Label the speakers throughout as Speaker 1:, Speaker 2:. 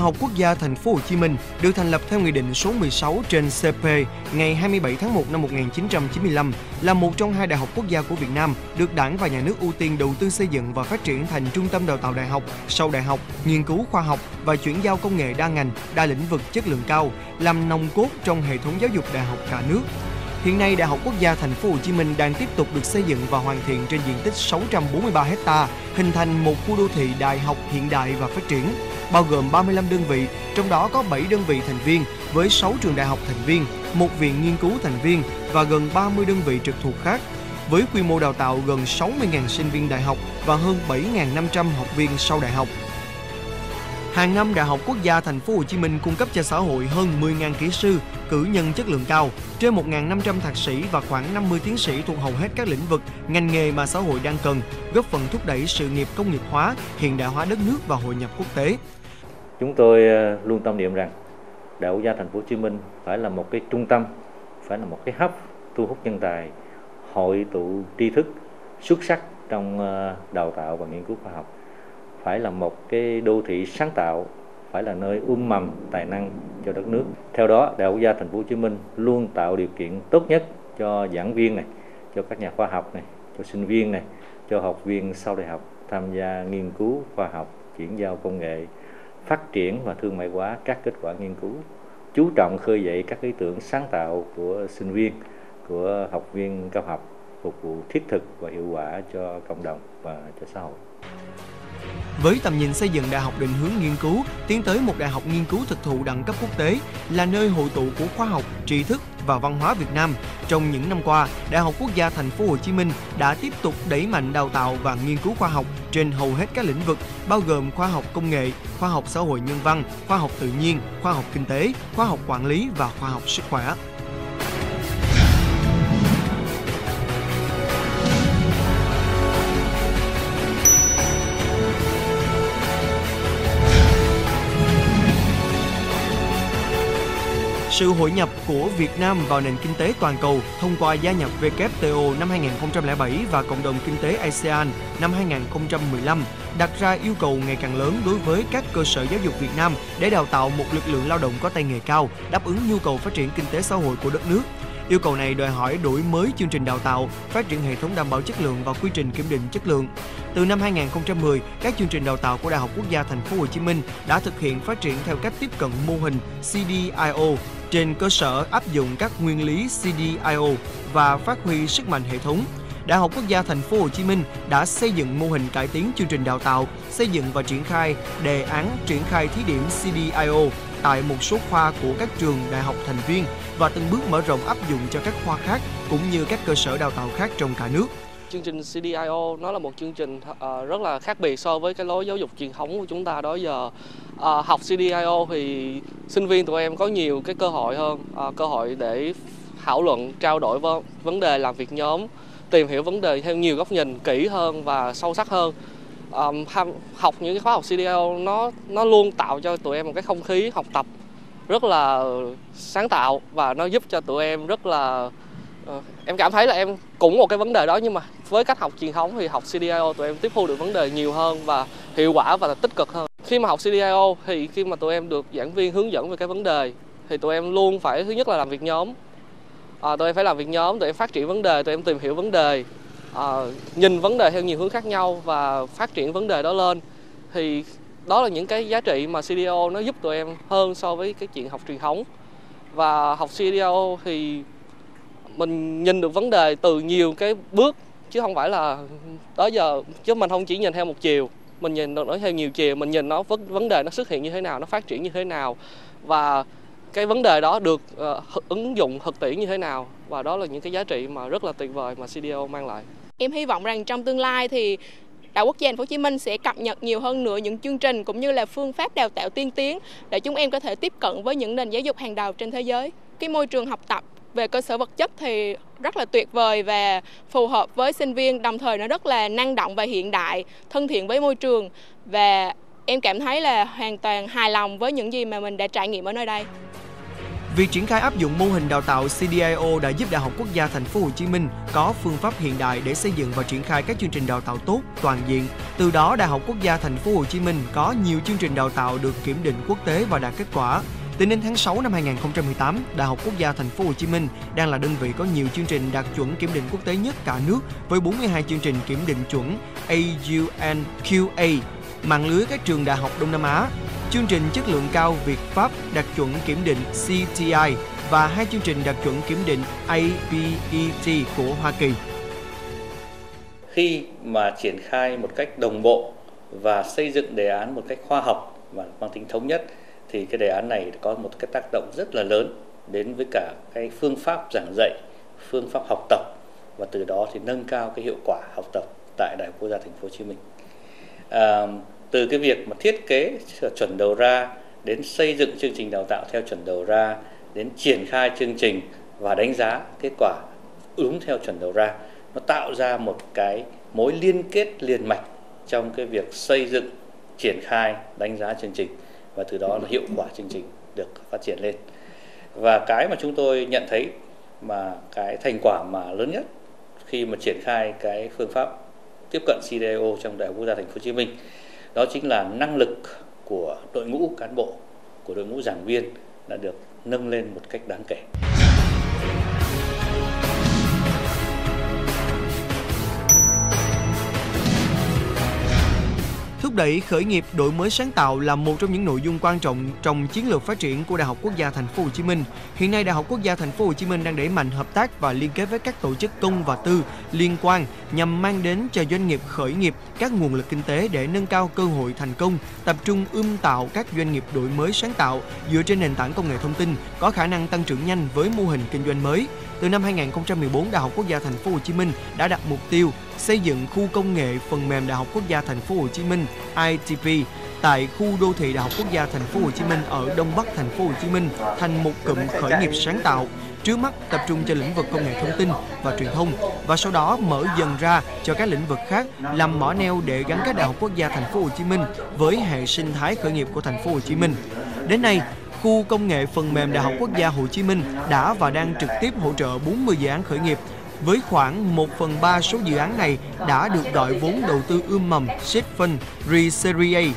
Speaker 1: Đại học Quốc gia Thành phố Hồ Chí Minh được thành lập theo Nghị định số 16 trên CP ngày 27 tháng 1 năm 1995 là một trong hai đại học quốc gia của Việt Nam được Đảng và Nhà nước ưu tiên đầu tư xây dựng và phát triển thành trung tâm đào tạo đại học, sau đại học, nghiên cứu khoa học và chuyển giao công nghệ đa ngành, đa lĩnh vực chất lượng cao, làm nòng cốt trong hệ thống giáo dục đại học cả nước. Hiện nay, Đại học Quốc gia Thành phố Hồ Chí Minh đang tiếp tục được xây dựng và hoàn thiện trên diện tích 643 ha, hình thành một khu đô thị đại học hiện đại và phát triển, bao gồm 35 đơn vị, trong đó có 7 đơn vị thành viên với 6 trường đại học thành viên, một viện nghiên cứu thành viên và gần 30 đơn vị trực thuộc khác. Với quy mô đào tạo gần 60.000 sinh viên đại học và hơn 7.500 học viên sau đại học, Hàng năm, Đại học Quốc gia Thành phố Hồ Chí Minh cung cấp cho xã hội hơn 10.000 kỹ sư, cử nhân chất lượng cao, trên 1.500 thạc sĩ và khoảng 50 tiến sĩ thuộc hầu hết các lĩnh vực, ngành nghề mà xã hội đang cần, góp phần thúc đẩy sự nghiệp công nghiệp hóa, hiện đại hóa đất nước và hội nhập quốc tế.
Speaker 2: Chúng tôi ờ, luôn tâm niệm rằng Đại học Quốc gia Thành phố Hồ Chí Minh phải là một cái trung tâm, phải là một cái hấp thu hút nhân tài, hội tụ tri thức xuất sắc trong ờ, đào tạo và nghiên cứu khoa học phải là một cái đô thị sáng tạo phải là nơi um mầm tài năng cho đất nước. Theo đó, Đại học Quốc gia Thành phố Hồ Chí Minh luôn tạo điều kiện tốt nhất cho giảng viên này, cho các nhà khoa học này, cho sinh viên này, cho học viên sau đại học tham gia nghiên cứu khoa học, chuyển giao công nghệ, phát triển và thương mại hóa các kết quả nghiên cứu, chú trọng khơi dậy các ý tưởng sáng tạo của sinh viên, của học viên cao học phục vụ thiết thực và hiệu quả cho cộng đồng và cho xã hội.
Speaker 1: Với tầm nhìn xây dựng đại học định hướng nghiên cứu, tiến tới một đại học nghiên cứu thực thụ đẳng cấp quốc tế, là nơi hội tụ của khoa học, tri thức và văn hóa Việt Nam. Trong những năm qua, Đại học Quốc gia Thành phố Hồ Chí Minh đã tiếp tục đẩy mạnh đào tạo và nghiên cứu khoa học trên hầu hết các lĩnh vực, bao gồm khoa học công nghệ, khoa học xã hội nhân văn, khoa học tự nhiên, khoa học kinh tế, khoa học quản lý và khoa học sức khỏe. Sự hội nhập của Việt Nam vào nền kinh tế toàn cầu thông qua gia nhập WTO năm 2007 và Cộng đồng Kinh tế ASEAN năm 2015 đặt ra yêu cầu ngày càng lớn đối với các cơ sở giáo dục Việt Nam để đào tạo một lực lượng lao động có tay nghề cao, đáp ứng nhu cầu phát triển kinh tế xã hội của đất nước. Yêu cầu này đòi hỏi đổi mới chương trình đào tạo, phát triển hệ thống đảm bảo chất lượng và quy trình kiểm định chất lượng. Từ năm 2010, các chương trình đào tạo của Đại học Quốc gia Thành phố Hồ Chí Minh đã thực hiện phát triển theo cách tiếp cận mô hình CDIO trên cơ sở áp dụng các nguyên lý CDIO và phát huy sức mạnh hệ thống. Đại học Quốc gia Thành phố Hồ Chí Minh đã xây dựng mô hình cải tiến chương trình đào tạo, xây dựng và triển khai đề án triển khai thí điểm CDIO tại một số khoa của các trường đại học thành viên và từng bước mở rộng áp dụng cho các khoa khác cũng như các cơ sở đào tạo khác trong cả nước.
Speaker 3: Chương trình CDIO nó là một chương trình uh, rất là khác biệt so với cái lối giáo dục truyền thống của chúng ta đó giờ. Uh, học CDIO thì sinh viên tụi em có nhiều cái cơ hội hơn, uh, cơ hội để thảo luận, trao đổi với vấn đề làm việc nhóm, tìm hiểu vấn đề theo nhiều góc nhìn kỹ hơn và sâu sắc hơn. Um, học những cái khóa học CDIO nó nó luôn tạo cho tụi em một cái không khí học tập rất là sáng tạo và nó giúp cho tụi em rất là Ờ, em cảm thấy là em cũng một cái vấn đề đó nhưng mà với cách học truyền thống thì học CDIO tụi em tiếp thu được vấn đề nhiều hơn và hiệu quả và tích cực hơn. Khi mà học CDIO thì khi mà tụi em được giảng viên hướng dẫn về cái vấn đề thì tụi em luôn phải thứ nhất là làm việc nhóm. À, tụi em phải làm việc nhóm tụi em phát triển vấn đề tụi em tìm hiểu vấn đề à, nhìn vấn đề theo nhiều hướng khác nhau và phát triển vấn đề đó lên. Thì đó là những cái giá trị mà CDIO nó giúp tụi em hơn so với cái chuyện học truyền thống. Và học CDIO thì mình nhìn được vấn đề từ nhiều cái bước chứ không phải là đó giờ chứ mình không chỉ nhìn theo một chiều mình nhìn nó theo nhiều chiều mình nhìn nó vấn đề nó xuất hiện như thế nào nó phát triển như thế nào và cái vấn đề đó được uh, ứng dụng thực tiễn như thế nào và đó là những cái giá trị mà rất là tuyệt vời mà CDO mang lại.
Speaker 4: Em hy vọng rằng trong tương lai thì Đại quốc gia Thành phố Hồ Chí Minh sẽ cập nhật nhiều hơn nữa những chương trình cũng như là phương pháp đào tạo tiên tiến để chúng em có thể tiếp cận với những nền giáo dục hàng đầu trên thế giới. Cái môi trường học tập về cơ sở vật chất thì rất là tuyệt vời và phù hợp với sinh viên đồng thời nó rất là năng động và hiện đại thân thiện với môi trường và em cảm thấy là hoàn toàn hài lòng với những gì mà mình đã trải nghiệm ở nơi đây
Speaker 1: Việc triển khai áp dụng mô hình đào tạo CDIO đã giúp Đại học Quốc gia Thành phố Hồ Chí Minh có phương pháp hiện đại để xây dựng và triển khai các chương trình đào tạo tốt, toàn diện. Từ đó, Đại học Quốc gia Thành phố Hồ Chí Minh có nhiều chương trình đào tạo được kiểm định quốc tế và đạt kết quả. Tính đến tháng 6 năm 2018, Đại học Quốc gia Thành phố Hồ Chí Minh đang là đơn vị có nhiều chương trình đạt chuẩn kiểm định quốc tế nhất cả nước với 42 chương trình kiểm định chuẩn AUNQA, mạng lưới các trường đại học Đông Nam Á, chương trình chất lượng cao Việt Pháp đạt chuẩn kiểm định CTI và hai chương trình đạt chuẩn kiểm định APET của Hoa Kỳ.
Speaker 2: Khi mà triển khai một cách đồng bộ và xây dựng đề án một cách khoa học và mang tính thống nhất thì cái đề án này có một cái tác động rất là lớn đến với cả cái phương pháp giảng dạy, phương pháp học tập và từ đó thì nâng cao cái hiệu quả học tập tại Đại học Quốc gia Thành phố Hồ Chí Minh. À, từ cái việc mà thiết kế chuẩn đầu ra đến xây dựng chương trình đào tạo theo chuẩn đầu ra đến triển khai chương trình và đánh giá kết quả đúng theo chuẩn đầu ra nó tạo ra một cái mối liên kết liền mạch trong cái việc xây dựng triển khai đánh giá chương trình và từ đó là hiệu quả chương trình được phát triển lên và cái mà chúng tôi nhận thấy mà cái thành quả mà lớn nhất khi mà triển khai cái phương pháp tiếp cận CDO trong Đại học Quốc gia Thành phố Hồ Chí Minh, đó chính là năng lực của đội ngũ cán bộ, của đội ngũ giảng viên đã được nâng lên một cách đáng kể.
Speaker 1: Thúc đẩy khởi nghiệp đổi mới sáng tạo là một trong những nội dung quan trọng trong chiến lược phát triển của Đại học Quốc gia Thành phố Hồ Chí Minh. Hiện nay Đại học Quốc gia Thành phố Hồ Chí Minh đang đẩy mạnh hợp tác và liên kết với các tổ chức công và tư liên quan nhằm mang đến cho doanh nghiệp khởi nghiệp các nguồn lực kinh tế để nâng cao cơ hội thành công, tập trung ươm tạo các doanh nghiệp đổi mới sáng tạo dựa trên nền tảng công nghệ thông tin có khả năng tăng trưởng nhanh với mô hình kinh doanh mới. Từ năm 2014, Đại học Quốc gia Thành phố Hồ Chí Minh đã đặt mục tiêu xây dựng khu công nghệ phần mềm Đại học Quốc gia Thành phố Hồ Chí Minh ITP tại khu đô thị Đại học Quốc gia Thành phố Hồ Chí Minh ở Đông Bắc Thành phố Hồ Chí Minh thành một cụm khởi nghiệp sáng tạo trước mắt tập trung cho lĩnh vực công nghệ thông tin và truyền thông và sau đó mở dần ra cho các lĩnh vực khác làm mỏ neo để gắn các đại học quốc gia thành phố Hồ Chí Minh với hệ sinh thái khởi nghiệp của thành phố Hồ Chí Minh. Đến nay, khu công nghệ phần mềm Đại học Quốc gia Hồ Chí Minh đã và đang trực tiếp hỗ trợ 40 dự án khởi nghiệp với khoảng 1 phần 3 số dự án này đã được gọi vốn đầu tư ươm mầm, seed fund, Re-Serie A.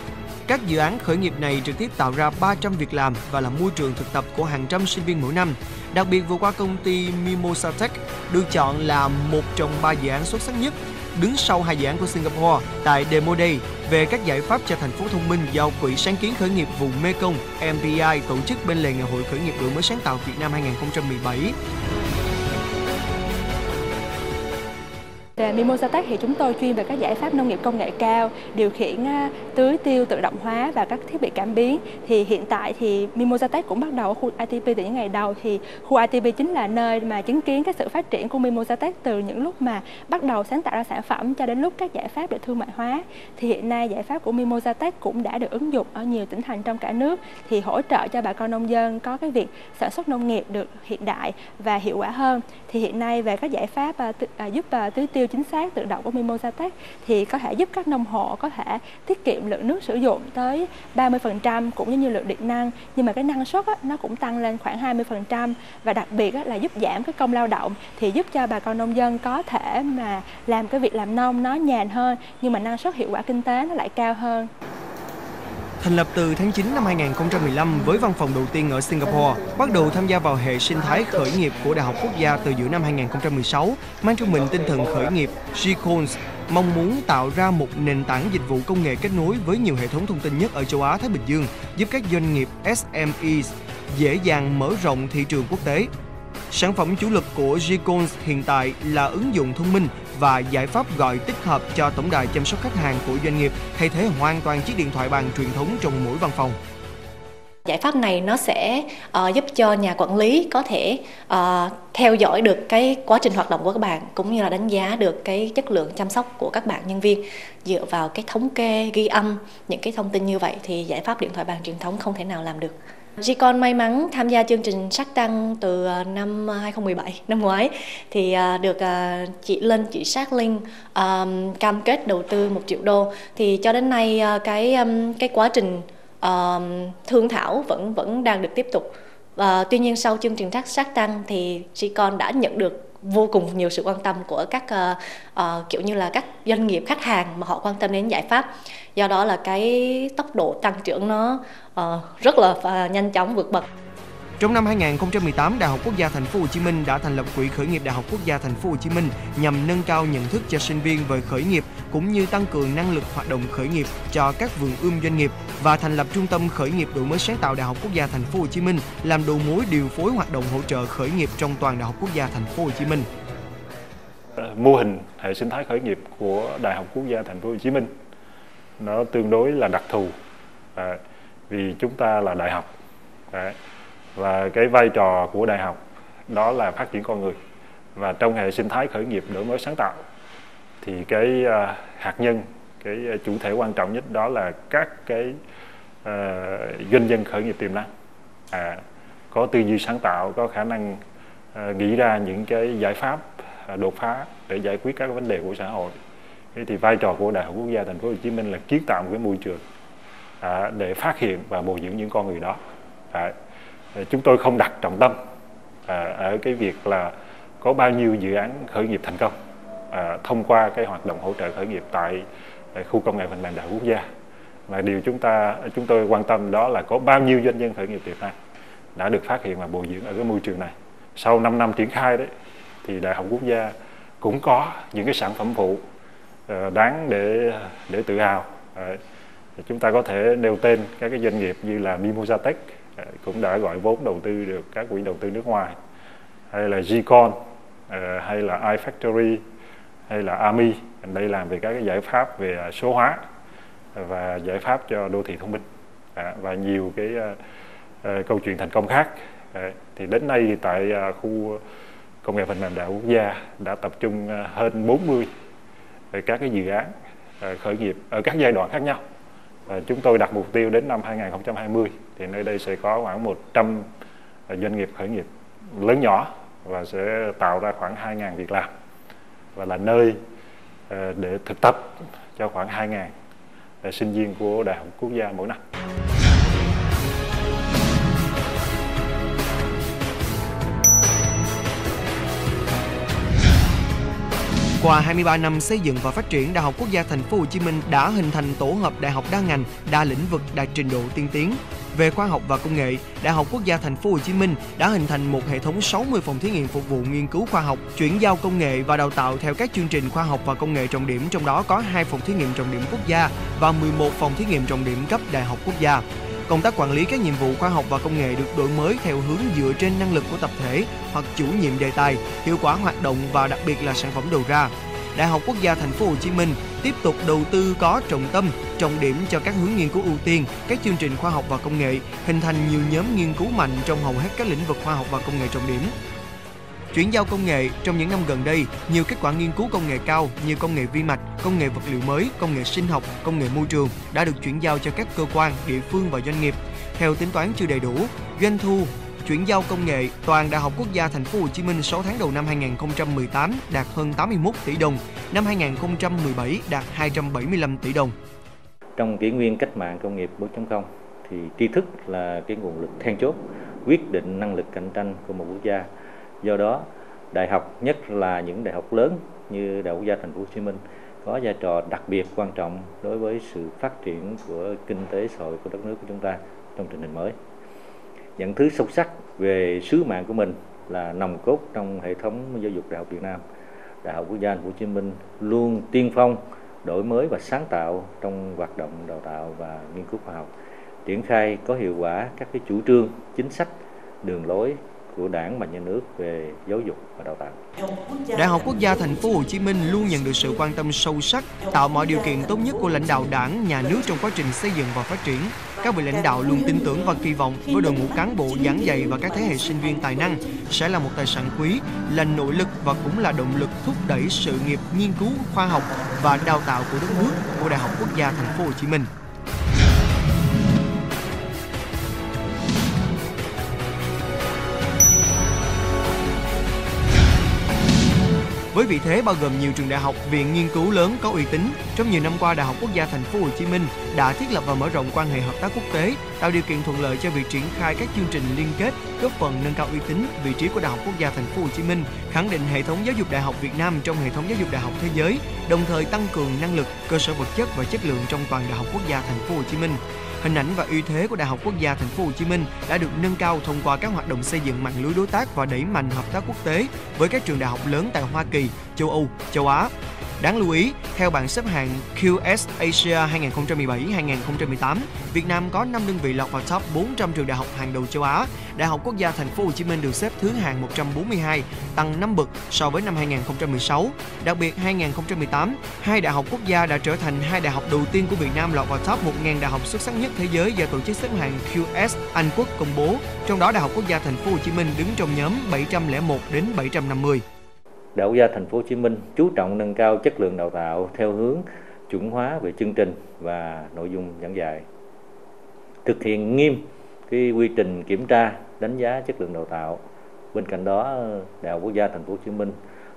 Speaker 1: Các dự án khởi nghiệp này trực tiếp tạo ra 300 việc làm và là môi trường thực tập của hàng trăm sinh viên mỗi năm. Đặc biệt vừa qua công ty Mimosa Tech được chọn là một trong ba dự án xuất sắc nhất đứng sau hai dự án của Singapore tại Demo Day về các giải pháp cho thành phố thông minh do Quỹ sáng kiến khởi nghiệp vùng Mekong MPI tổ chức bên lề Ngày hội khởi nghiệp đổi mới sáng tạo Việt Nam 2017.
Speaker 5: Về Mimosa Tech thì chúng tôi chuyên về các giải pháp nông nghiệp công nghệ cao, điều khiển tưới tiêu tự động hóa và các thiết bị cảm biến. Thì hiện tại thì Mimosa Tech cũng bắt đầu ở khu ITP từ những ngày đầu thì khu ITP chính là nơi mà chứng kiến cái sự phát triển của Mimosa Tech từ những lúc mà bắt đầu sáng tạo ra sản phẩm cho đến lúc các giải pháp được thương mại hóa. Thì hiện nay giải pháp của Mimosa Tech cũng đã được ứng dụng ở nhiều tỉnh thành trong cả nước thì hỗ trợ cho bà con nông dân có cái việc sản xuất nông nghiệp được hiện đại và hiệu quả hơn. Thì hiện nay về các giải pháp à, giúp à, tưới tiêu chính xác tự động của Mimosa Tech thì có thể giúp các nông hộ có thể tiết kiệm lượng nước sử dụng tới 30% cũng như lượng điện năng nhưng mà cái năng suất á, nó cũng tăng lên khoảng 20% và đặc biệt á, là giúp giảm cái công lao động thì giúp cho bà con nông dân có thể mà làm cái việc làm nông nó nhàn hơn nhưng mà năng suất hiệu quả kinh tế nó lại cao hơn.
Speaker 1: Thành lập từ tháng 9 năm 2015 với văn phòng đầu tiên ở Singapore, bắt đầu tham gia vào hệ sinh thái khởi nghiệp của Đại học Quốc gia từ giữa năm 2016, mang trong mình tinh thần khởi nghiệp Gcons, mong muốn tạo ra một nền tảng dịch vụ công nghệ kết nối với nhiều hệ thống thông tin nhất ở châu Á Thái Bình Dương, giúp các doanh nghiệp SMEs dễ dàng mở rộng thị trường quốc tế. Sản phẩm chủ lực của Gcons hiện tại là ứng dụng thông minh và giải pháp gọi tích hợp cho tổng đài chăm sóc khách hàng của doanh nghiệp thay thế hoàn toàn chiếc điện thoại bàn truyền thống trong mỗi văn phòng.
Speaker 6: Giải pháp này nó sẽ uh, giúp cho nhà quản lý có thể uh, theo dõi được cái quá trình hoạt động của các bạn cũng như là đánh giá được cái chất lượng chăm sóc của các bạn nhân viên dựa vào cái thống kê ghi âm những cái thông tin như vậy thì giải pháp điện thoại bàn truyền thống không thể nào làm được. Gcon may mắn tham gia chương trình Sắc Tăng từ ờ, năm 2017 năm ngoái. Thì ờ, được ờ, chị Linh chị Sát Linh um, cam kết đầu tư một triệu đô. Thì cho đến nay cái cái quá trình um, thương thảo vẫn vẫn đang được tiếp tục. Và tuy nhiên sau chương trình sắc tăng thì Con đã nhận được vô cùng nhiều sự quan tâm của các uh, uh, kiểu như là các doanh nghiệp khách hàng mà họ quan tâm đến giải pháp. Do đó là cái tốc độ tăng trưởng nó uh, rất là uh, nhanh chóng vượt bậc
Speaker 1: trong năm 2018, Đại học Quốc gia Thành phố Hồ Chí Minh đã thành lập Quỹ khởi nghiệp Đại học Quốc gia Thành phố Hồ Chí Minh nhằm nâng cao nhận thức cho sinh viên về khởi nghiệp cũng như tăng cường năng lực hoạt động khởi nghiệp cho các vườn ươm doanh nghiệp và thành lập Trung tâm khởi nghiệp đổi mới sáng tạo Đại học Quốc gia Thành phố Hồ Chí Minh làm đầu mối điều phối hoạt động hỗ trợ khởi nghiệp trong toàn Đại học Quốc gia Thành phố Hồ Chí Minh.
Speaker 7: Mô hình hệ sinh thái khởi nghiệp của Đại học Quốc gia Thành phố Hồ Chí Minh nó tương đối là đặc thù à, vì chúng ta là đại học và cái vai trò của đại học đó là phát triển con người. Và trong hệ sinh thái khởi nghiệp đổi mới sáng tạo thì cái uh, hạt nhân cái chủ thể quan trọng nhất đó là các cái uh, doanh nhân khởi nghiệp tiềm năng. À, có tư duy sáng tạo có khả năng uh, nghĩ ra những cái giải pháp uh, đột phá để giải quyết các vấn đề của xã hội. Thế thì vai trò của đại học quốc gia thành phố hồ chí minh là kiến tạo một cái môi trường à, để phát hiện và bồi dưỡng những con người đó. À, Ờ, chúng tôi không đặt trọng tâm à, ở cái việc là có bao nhiêu dự án khởi nghiệp thành công à, thông qua cái hoạt động hỗ trợ khởi nghiệp tại, tại khu công nghệ phần mềm đại quốc gia. Mà điều chúng ta chúng tôi quan tâm đó là có bao nhiêu doanh nhân khởi nghiệp Việt Nam đã được phát hiện và bồi dưỡng ở cái môi trường này. Sau 5 năm triển khai đấy thì đại học quốc gia cũng có những cái sản phẩm phụ ờ, đáng để để tự hào. Chúng ta có thể nêu tên các cái doanh nghiệp như là Mimosa Tech Ờ, cũng đã gọi vốn đầu tư được các quỹ đầu tư nước ngoài, hay là Gcon ờ, hay là iFactory, hay là Ami đây làm về các cái giải pháp về à, số hóa và giải pháp cho đô thị thông minh. Và nhiều cái à, ờ, câu chuyện thành công khác. Thì đến nay thì tại à, khu công nghệ phần mềm đại quốc gia đã tập trung hơn 40 các cái dự án khởi nghiệp ở các giai đoạn khác nhau. Chúng tôi đặt mục tiêu đến năm 2020 thì nơi đây sẽ có khoảng 100 à, doanh nghiệp khởi nghiệp lớn nhỏ và sẽ tạo ra khoảng 2.000 việc làm và là nơi à, để thực tập cho khoảng 2.000 à, sinh viên của Đại học Quốc gia mỗi năm.
Speaker 1: Qua 23 năm xây dựng và phát triển, Đại học Quốc gia Thành phố Hồ Chí Minh đã hình thành tổ hợp đại học đa ngành, đa lĩnh vực đạt trình độ tiên tiến. Về khoa học và công nghệ, Đại học Quốc gia Thành phố Hồ Chí Minh đã hình thành một hệ thống 60 phòng thí nghiệm phục vụ nghiên cứu khoa học, chuyển giao công nghệ và đào tạo theo các chương trình khoa học và công nghệ trọng điểm, trong đó có 2 phòng thí nghiệm trọng điểm quốc gia và 11 phòng thí nghiệm trọng điểm cấp đại học quốc gia. Công tác quản lý các nhiệm vụ khoa học và công nghệ được đổi mới theo hướng dựa trên năng lực của tập thể hoặc chủ nhiệm đề tài, hiệu quả hoạt động và đặc biệt là sản phẩm đầu ra. Đại học Quốc gia Thành phố Hồ Chí Minh tiếp tục đầu tư có trọng tâm, trọng điểm cho các hướng nghiên cứu ưu tiên, các chương trình khoa học và công nghệ, hình thành nhiều nhóm nghiên cứu mạnh trong hầu hết các lĩnh vực khoa học và công nghệ trọng điểm. Chuyển giao công nghệ trong những năm gần đây, nhiều kết quả nghiên cứu công nghệ cao như công nghệ vi mạch, công nghệ vật liệu mới, công nghệ sinh học, công nghệ môi trường đã được chuyển giao cho các cơ quan, địa phương và doanh nghiệp. Theo tính toán chưa đầy đủ, doanh thu chuyển giao công nghệ, toàn Đại học Quốc gia Thành phố Hồ Chí Minh 6 tháng đầu năm 2018 đạt hơn 81 tỷ đồng, năm 2017 đạt 275 tỷ đồng.
Speaker 2: Trong kỷ nguyên cách mạng công nghiệp 4.0 thì tri thức là cái nguồn lực then chốt quyết định năng lực cạnh tranh của một quốc gia. Do đó, đại học nhất là những đại học lớn như Đại học Quốc gia Thành phố Hồ Chí Minh có vai trò đặc biệt quan trọng đối với sự phát triển của kinh tế xã hội của đất nước của chúng ta trong tình hình mới nhận thức sâu sắc về sứ mạng của mình là nòng cốt trong hệ thống giáo dục đại học Việt Nam. Đại học Quốc gia Thành phố Hồ Chí Minh luôn tiên phong đổi mới và sáng tạo trong hoạt động đào tạo và nghiên cứu khoa học, triển khai có hiệu quả các cái chủ trương, chính sách, đường lối của Đảng và Nhà nước về giáo dục và đào tạo.
Speaker 1: Đại học Quốc gia Thành phố Hồ Chí Minh luôn nhận được sự quan tâm sâu sắc, tạo mọi điều kiện tốt nhất của lãnh đạo Đảng, Nhà nước trong quá trình xây dựng và phát triển. Các vị lãnh đạo luôn tin tưởng và kỳ vọng với đội ngũ cán bộ giảng dạy và các thế hệ sinh viên tài năng sẽ là một tài sản quý, là nội lực và cũng là động lực thúc đẩy sự nghiệp nghiên cứu khoa học và đào tạo của đất nước của Đại học Quốc gia Thành phố Hồ Chí Minh. Vị thế bao gồm nhiều trường đại học, viện nghiên cứu lớn có uy tín, trong nhiều năm qua Đại học Quốc gia Thành phố Hồ Chí Minh đã thiết lập và mở rộng quan hệ hợp tác quốc tế, tạo điều kiện thuận lợi cho việc triển khai các chương trình liên kết, góp phần nâng cao uy tín, vị trí của Đại học Quốc gia Thành phố Hồ Chí Minh, khẳng định hệ thống giáo dục đại học Việt Nam trong hệ thống giáo dục đại học thế giới, đồng thời tăng cường năng lực, cơ sở vật chất và chất lượng trong toàn Đại học Quốc gia Thành phố Hồ Chí Minh. Hình ảnh và uy thế của Đại học Quốc gia Thành phố Hồ Chí Minh đã được nâng cao thông qua các hoạt động xây dựng mạng lưới đối tác và đẩy mạnh hợp tác quốc tế với các trường đại học lớn tại Hoa Kỳ, châu Âu, châu Á. Đáng lưu ý, theo bảng xếp hạng QS Asia 2017-2018, Việt Nam có 5 đơn vị lọt vào top 400 trường đại học hàng đầu châu Á. Đại học Quốc gia Thành phố Hồ Chí Minh được xếp thứ hạng 142, tăng 5 bậc so với năm 2016. Đặc biệt 2018, hai đại học quốc gia đã trở thành hai đại học đầu tiên của Việt Nam lọt vào top 1.000 đại học xuất sắc nhất thế giới do tổ chức xếp hạng QS Anh Quốc công bố. Trong đó Đại học Quốc gia Thành phố Hồ Chí Minh đứng trong nhóm 701 đến 750.
Speaker 2: Đại học gia Thành phố Hồ Chí Minh chú trọng nâng cao chất lượng đào tạo theo hướng chuẩn hóa về chương trình và nội dung giảng dạy. Thực hiện nghiêm cái quy trình kiểm tra, đánh giá chất lượng đào tạo. Bên cạnh đó, Đại học Quốc gia Thành phố Hồ Chí Minh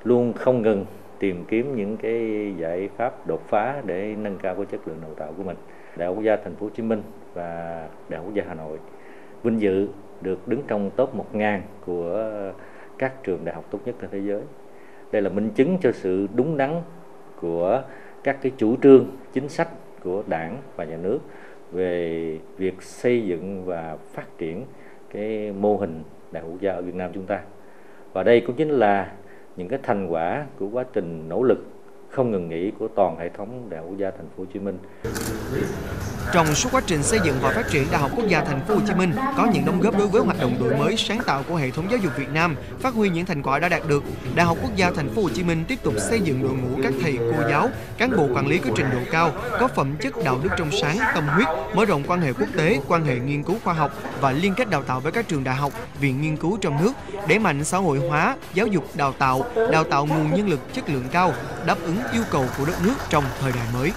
Speaker 2: luôn không ngừng tìm kiếm những cái giải pháp đột phá để nâng cao cái chất lượng đào tạo của mình. Đại học Quốc gia Thành phố Hồ Chí Minh và Đại học Quốc gia Hà Nội vinh dự được đứng trong top 1000 của các trường đại học tốt nhất trên thế giới đây là minh chứng cho sự đúng đắn của các cái chủ trương, chính sách của đảng và nhà nước về việc xây dựng và phát triển cái mô hình đại học quốc gia ở Việt Nam chúng ta. Và đây cũng chính là những cái thành quả của quá trình nỗ lực không ngừng nghỉ của toàn hệ thống Đại học Quốc gia Thành phố Hồ Chí Minh.
Speaker 1: Trong suốt quá trình xây dựng và phát triển Đại học Quốc gia Thành phố Hồ Chí Minh có những đóng góp đối với hoạt động đổi mới sáng tạo của hệ thống giáo dục Việt Nam, phát huy những thành quả đã đạt được. Đại học Quốc gia Thành phố Hồ Chí Minh tiếp tục xây dựng đội ngũ các thầy cô giáo, cán bộ quản lý có trình độ cao, có phẩm chất đạo đức trong sáng, tâm huyết, mở rộng quan hệ quốc tế, quan hệ nghiên cứu khoa học và liên kết đào tạo với các trường đại học, viện nghiên cứu trong nước, đẩy mạnh xã hội hóa, giáo dục đào tạo, đào tạo nguồn nhân lực chất lượng cao, đáp ứng yêu cầu của đất nước trong thời đại mới.